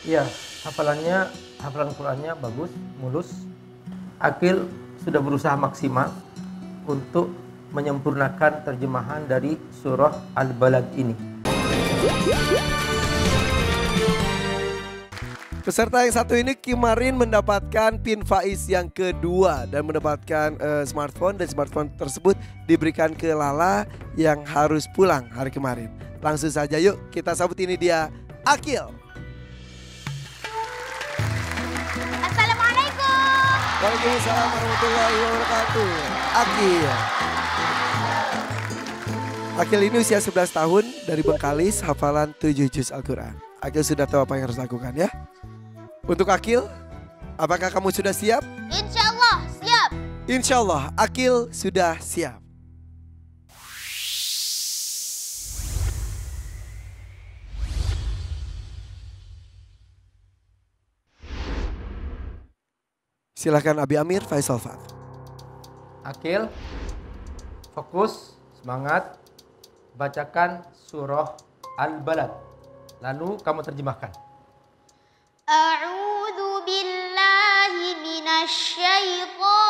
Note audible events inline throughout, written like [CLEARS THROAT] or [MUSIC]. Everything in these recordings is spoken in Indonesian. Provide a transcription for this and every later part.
Iya, hafalannya, hafalan Qurannya bagus, mulus. Akil sudah berusaha maksimal untuk menyempurnakan terjemahan dari surah Al-Balad ini. Peserta yang satu ini kemarin mendapatkan pin Faiz yang kedua dan mendapatkan uh, smartphone dan smartphone tersebut diberikan ke Lala yang harus pulang hari kemarin. Langsung saja yuk kita sambut ini dia Akil. Waalaikumsalam warahmatullahi wabarakatuh. Akil. Akil ini usia 11 tahun dari Bengkalis, hafalan 7 juz Al-Quran. Akil sudah tahu apa yang harus lakukan ya. Untuk Akil, apakah kamu sudah siap? Insya Allah siap. Insya Allah, Akil sudah siap. Silahkan Abi Amir Faisal Fat. Akil, fokus, semangat, bacakan surah Al-Balad. Lalu kamu terjemahkan. A'udzu billahi minasy syaithanir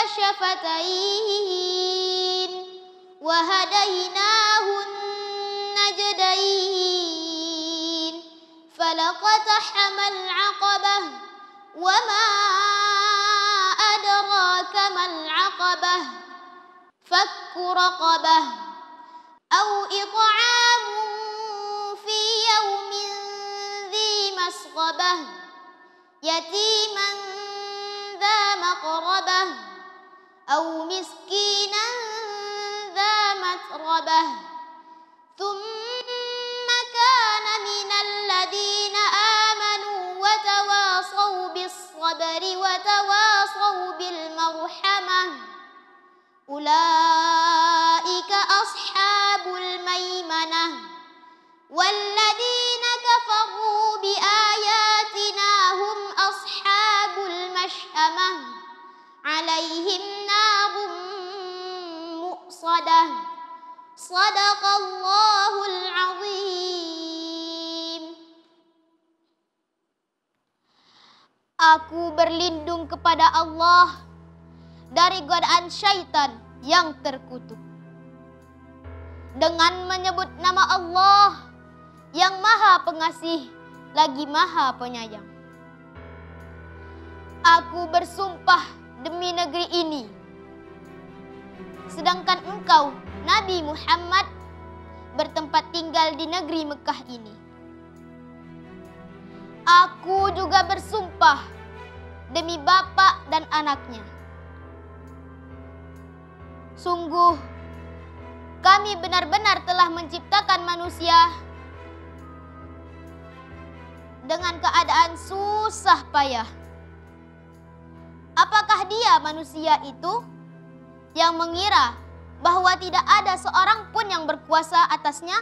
وشفتين وهديناه النجدين فلقتحم العقبة وما أدراك ما العقبة فك رقبة أو إطعام في يوم ذي مسغبة يتيما ذا مقربة أو مسكينا ذا متربة. ثم كان من الذين آمنوا وتواصوا بالصبر وتواصوا بالمرحمة. أولئك أصحاب الميمنة. والذين مؤصدة صدق الله العظيم Aku berlindung kepada Allah dari godaan syaitan yang terkutuk. Dengan menyebut nama Allah yang maha pengasih lagi maha penyayang. Aku bersumpah demi negeri ini. Sedangkan engkau, Nabi Muhammad, bertempat tinggal di negeri Mekah ini. Aku juga bersumpah demi bapak dan anaknya. Sungguh, kami benar-benar telah menciptakan manusia dengan keadaan susah payah. Apakah dia manusia itu yang mengira bahwa tidak ada seorang pun yang berkuasa atasnya?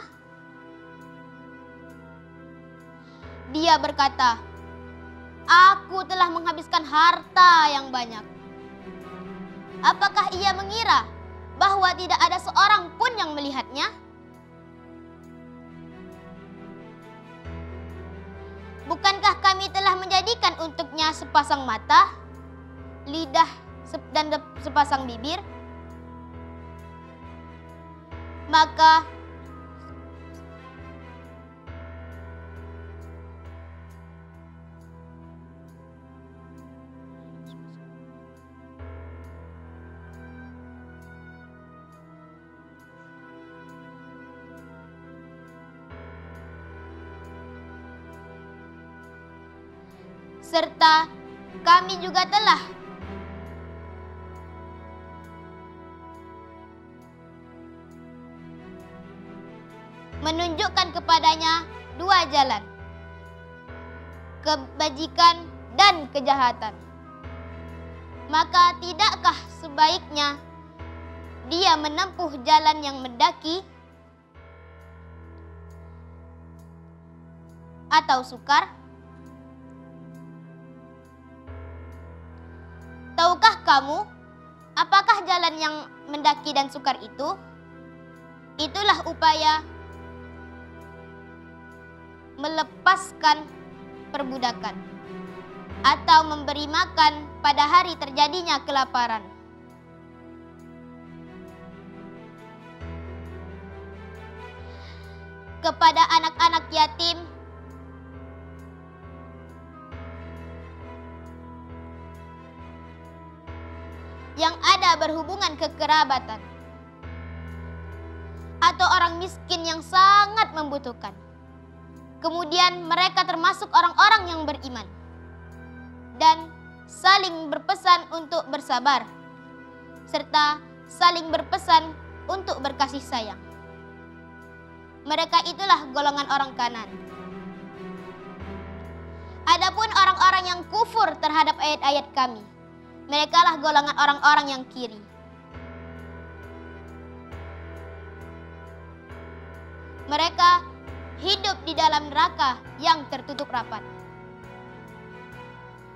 Dia berkata, "Aku telah menghabiskan harta yang banyak." Apakah ia mengira bahwa tidak ada seorang pun yang melihatnya? Bukankah kami telah menjadikan untuknya sepasang mata, lidah, dan sepasang bibir? maka serta kami juga telah menunjukkan kepadanya dua jalan, kebajikan dan kejahatan. Maka tidakkah sebaiknya dia menempuh jalan yang mendaki atau sukar? Tahukah kamu apakah jalan yang mendaki dan sukar itu? Itulah upaya melepaskan perbudakan atau memberi makan pada hari terjadinya kelaparan. Kepada anak-anak yatim yang ada berhubungan kekerabatan atau orang miskin yang sangat membutuhkan. Kemudian mereka termasuk orang-orang yang beriman dan saling berpesan untuk bersabar serta saling berpesan untuk berkasih sayang. Mereka itulah golongan orang kanan. Adapun orang-orang yang kufur terhadap ayat-ayat kami, mereka lah golongan orang-orang yang kiri. Dalam neraka yang tertutup rapat.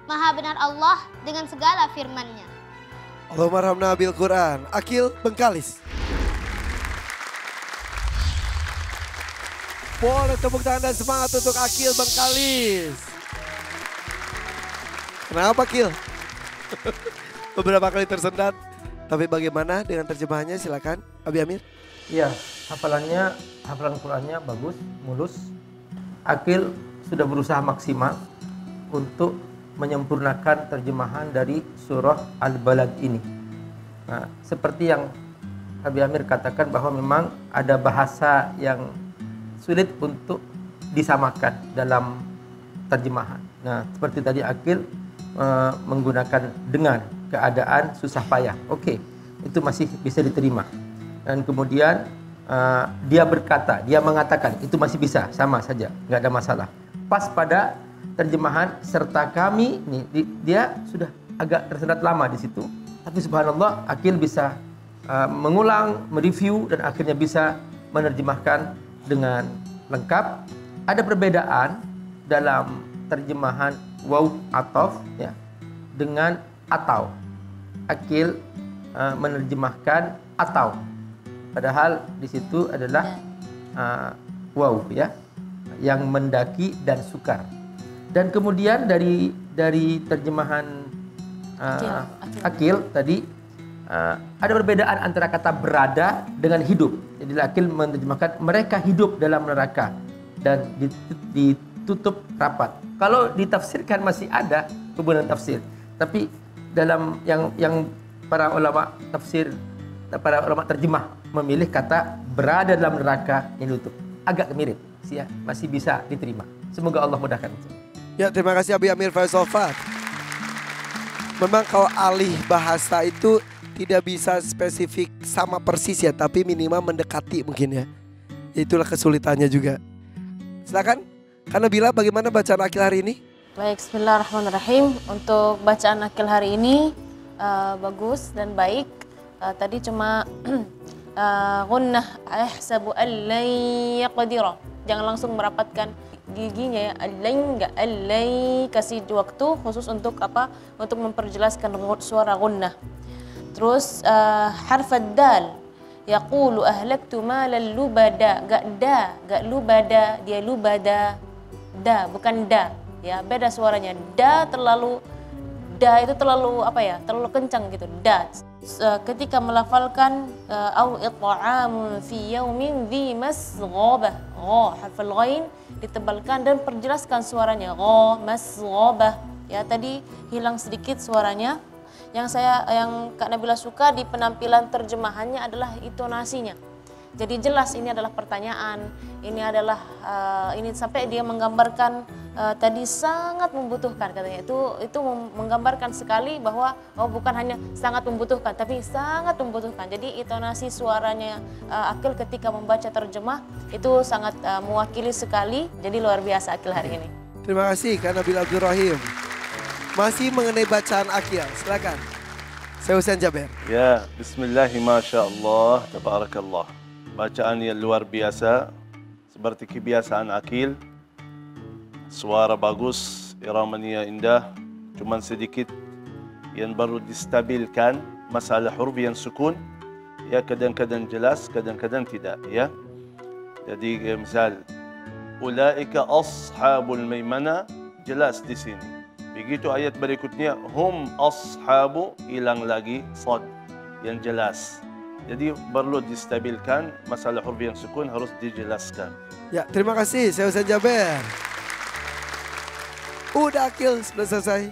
Maha benar Allah dengan segala firman-Nya. Allahumma rahmna bil Quran. Akil Bengkalis. Boleh tepuk tangan dan semangat untuk Akil Bengkalis. Kenapa Akil? [LAUGHS] Beberapa kali tersendat. Tapi bagaimana dengan terjemahannya silakan Abi Amir. Iya, hafalannya, hafalan Qurannya bagus, mulus. Akil sudah berusaha maksimal untuk menyempurnakan terjemahan dari surah Al-Balad ini. Nah, seperti yang Abi Amir katakan bahwa memang ada bahasa yang sulit untuk disamakan dalam terjemahan. Nah, seperti tadi Akil uh, menggunakan dengan keadaan susah payah. Oke, okay, itu masih bisa diterima. Dan kemudian uh, dia berkata, dia mengatakan itu masih bisa, sama saja, nggak ada masalah. Pas pada terjemahan serta kami, nih dia sudah agak tersendat lama di situ. Tapi subhanallah, Akil bisa uh, mengulang, mereview dan akhirnya bisa menerjemahkan dengan lengkap. Ada perbedaan dalam terjemahan waw atof ya dengan atau. Akil uh, menerjemahkan atau. Padahal di situ adalah uh, waw ya yang mendaki dan sukar. Dan kemudian dari dari terjemahan uh, akil, akil. akil tadi uh, ada perbedaan antara kata berada dengan hidup. Jadi akil menerjemahkan mereka hidup dalam neraka dan ditutup rapat. Kalau ditafsirkan masih ada hubungan tafsir. Tapi dalam yang yang para ulama tafsir para ulama terjemah memilih kata berada dalam neraka yang ditutup. Agak mirip sih ya. Masih bisa diterima. Semoga Allah mudahkan ya terima kasih Abi Amir Faisal memang kalau alih bahasa itu tidak bisa spesifik sama persis ya tapi minimal mendekati mungkin ya. Itulah kesulitannya juga. Silakan karena bila bagaimana bacaan akil hari ini? Baik, Bismillahirrahmanirrahim. Untuk bacaan akil hari ini uh, bagus dan baik. Uh, tadi cuma uh, [CLEARS THROAT] gunnah ahsabu an yaqdira. Jangan langsung merapatkan giginya ya. Alain enggak kasih waktu khusus untuk apa? Untuk memperjelaskan suara gunnah. Terus uh, harf dal yaqulu ahlaktu malan lubada. Gak da, gak lubada, dia lubada. Da, bukan da ya beda suaranya da terlalu da itu terlalu apa ya terlalu kencang gitu. Da ketika melafalkan eh, au it'am fi yaumin dhi masghabah gha harful ghain ditebalkan dan perjelaskan suaranya. Gha masghabah ya tadi hilang sedikit suaranya. Yang saya yang Kak Nabila suka di penampilan terjemahannya adalah intonasinya. Jadi jelas ini adalah pertanyaan ini adalah uh, ini sampai dia menggambarkan eh, tadi sangat membutuhkan katanya. Itu itu menggambarkan sekali bahwa oh bukan hanya sangat membutuhkan tapi sangat membutuhkan. Jadi intonasi suaranya eh, Akil ketika membaca terjemah itu sangat eh, mewakili sekali. Jadi luar biasa Akil hari ini. Terima kasih Kak Nabil Abdul Rahim. Masih mengenai bacaan Akil, silakan. Saya Husain Jaber. Ya, bismillahi masya Allah, tabarakallah. Bacaan yang luar biasa, seperti kebiasaan Akil. Suara bagus, iramanya indah, cuman sedikit yang baru distabilkan, masalah huruf yang sukun, ya kadang-kadang jelas, kadang-kadang tidak, ya. Jadi eh, misal, Ulaika ashabul maimana, jelas di sini. Begitu ayat berikutnya, hum ashabu, hilang lagi sad yang jelas. Jadi perlu distabilkan, masalah huruf yang sukun harus dijelaskan. Ya, terima kasih. Saya Husain Jaber. Udah Akil, sudah selesai.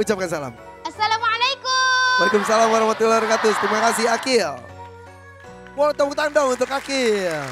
Ucapkan salam. Assalamualaikum. Waalaikumsalam warahmatullahi wabarakatuh. Terima kasih Akil. Mau tepuk tangan dong untuk Akil.